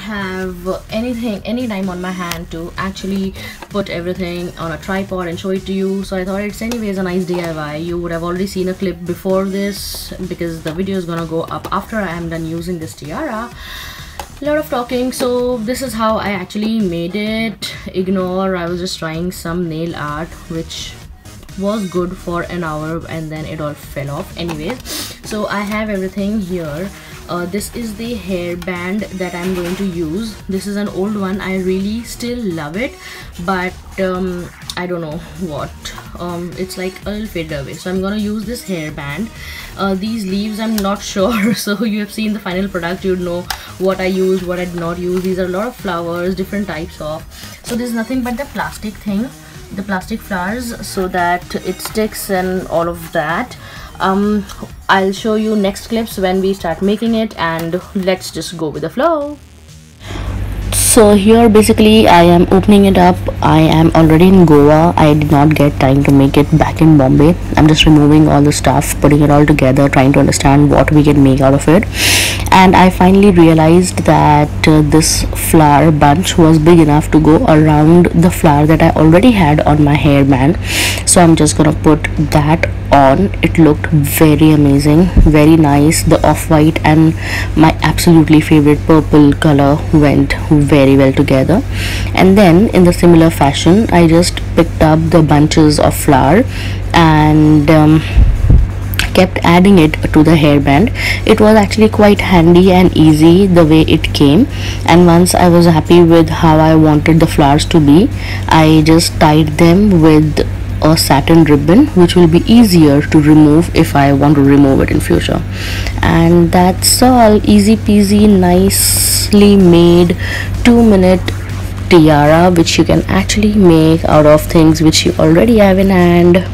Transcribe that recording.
have anything any time on my hand to actually put everything on a tripod and show it to you. So i thought it's anyways a nice diy you would have already seen a clip before this because the video is gonna go up after i am done using this tiara. Lot of talking. So this is how i actually made it. Ignore i was just trying some nail art which was good for an hour and then it all fell off anyways. So i have everything here uh, this is the hairband that I'm going to use. This is an old one. I really still love it but um, I don't know what. Um, it's like a little faded away. So I'm gonna use this hairband uh, these leaves I'm not sure. So you have seen the final product. You'd know what I use what I did not use these are a lot of flowers different types of. So there's nothing but the plastic thing the plastic flowers so that it sticks and all of that um, I'll show you next clips when we start making it and let's just go with the flow. So here basically I am opening it up. I am already in Goa. I did not get time to make it back in Bombay I'm just removing all the stuff putting it all together trying to understand what we can make out of it. And I finally realized that uh, this flower bunch was big enough to go around the flower that I already had on my hairband so I'm just gonna put that on. It looked very amazing very nice. The off-white and my absolutely favorite purple color went very well together. And then in the similar fashion I just picked up the bunches of flower and um, kept adding it to the hairband. It was actually quite handy and easy the way it came. And once I was happy with how I wanted the flowers to be I just tied them with a satin ribbon which will be easier to remove if I want to remove it in future. And that's all. Easy peasy nicely made two minute tiara which you can actually make out of things which you already have in hand